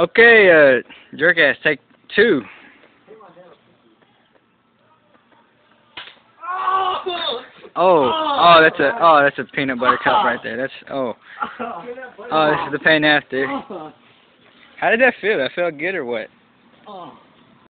Okay, uh, jerkass, take two. Oh! Oh, that's a, oh, that's a peanut butter cup right there. That's, oh, oh, this is the pain after. How did that feel? That felt good or what?